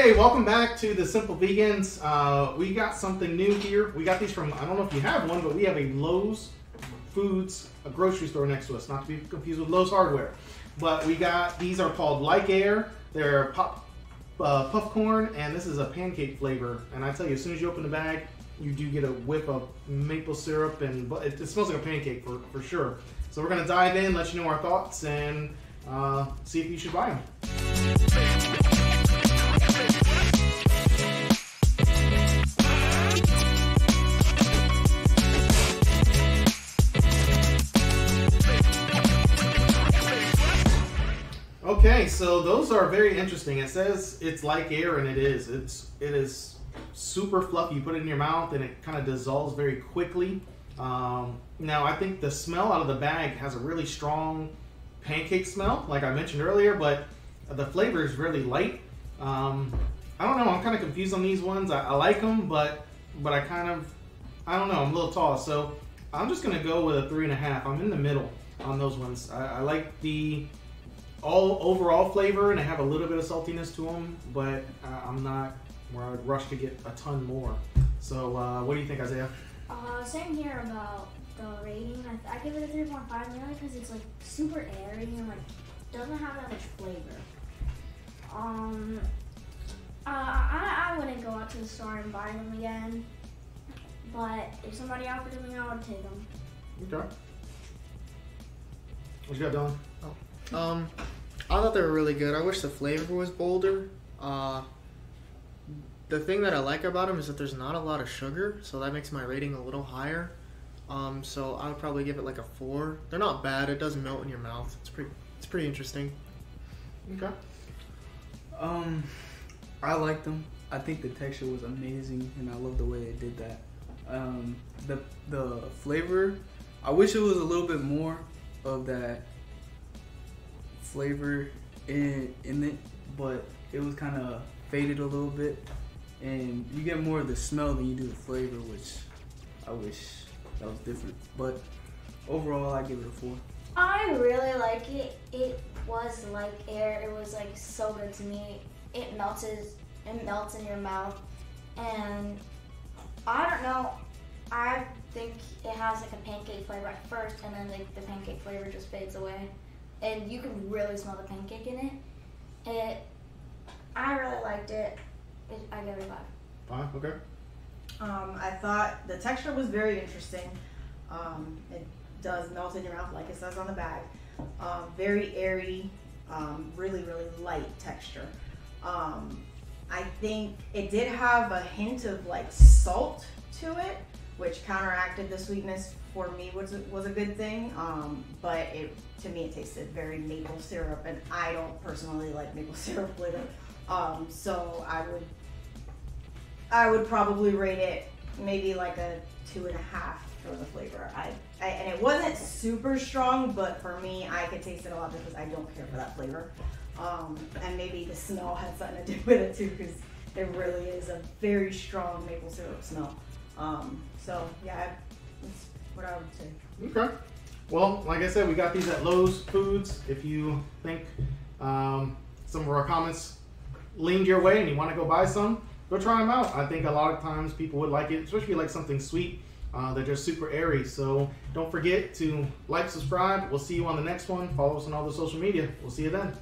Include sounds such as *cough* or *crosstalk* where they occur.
Hey, welcome back to the Simple Vegans. Uh, we got something new here. We got these from, I don't know if you have one, but we have a Lowe's Foods, a grocery store next to us, not to be confused with Lowe's Hardware. But we got, these are called Like Air. They're pop, uh, puff corn, and this is a pancake flavor. And I tell you, as soon as you open the bag, you do get a whiff of maple syrup, and it, it smells like a pancake for, for sure. So we're gonna dive in, let you know our thoughts, and uh, see if you should buy them. Okay, so those are very interesting. It says it's like air, and it is. It's it is super fluffy. You put it in your mouth, and it kind of dissolves very quickly. Um, now, I think the smell out of the bag has a really strong pancake smell, like I mentioned earlier, but the flavor is really light. Um, I don't know. I'm kind of confused on these ones. I, I like them, but but I kind of I don't know. I'm a little tall, so I'm just gonna go with a three and a half. I'm in the middle on those ones. I, I like the all overall flavor, and they have a little bit of saltiness to them, but uh, I'm not where I would rush to get a ton more. So, uh, what do you think, Isaiah? Uh, same here about the rating. I, I give it a 3.5 mainly because it's like super airy and like doesn't have that much flavor. Um, uh, I, I wouldn't go out to the store and buy them again, but if somebody offered them, I would take them. Okay. What you got, Dylan? Um, I thought they were really good. I wish the flavor was bolder. Uh, the thing that I like about them is that there's not a lot of sugar, so that makes my rating a little higher. Um, so I would probably give it like a four. They're not bad. It does melt in your mouth. It's pretty. It's pretty interesting. Okay. Um, I liked them. I think the texture was amazing, and I love the way they did that. Um, the the flavor, I wish it was a little bit more of that flavor in in it, but it was kind of faded a little bit, and you get more of the smell than you do the flavor, which I wish that was different. But overall, I give it a four. I really like it. It was like air. It was like so good to me. It melts. It melts in your mouth, and I don't know. I think it has like a pancake flavor at first, and then like the pancake flavor just fades away, and you can really smell the pancake in it. It. I really liked it. it I give it a five. Five. Okay. Um, I thought the texture was very interesting. Um, it does melt in your mouth, like it says on the bag. Um, very airy, um, really, really light texture. Um, I think it did have a hint of like salt to it, which counteracted the sweetness for me was was a good thing. Um, but it to me it tasted very maple syrup, and I don't personally like maple *laughs* syrup flavor. Um, so I would I would probably rate it maybe like a two and a half for the flavor. I, I and it wasn't super strong, but for me, I could taste it a lot because I don't care for that flavor. Um, and maybe the smell had something to do *laughs* with it too, because it really is a very strong maple syrup smell. Um, so yeah, that's what I would say. Okay. Well, like I said, we got these at Lowe's Foods. If you think um, some of our comments leaned your way and you want to go buy some, go try them out. I think a lot of times people would like it, especially if you like something sweet. Uh, they're just super airy. So don't forget to like, subscribe. We'll see you on the next one. Follow us on all the social media. We'll see you then.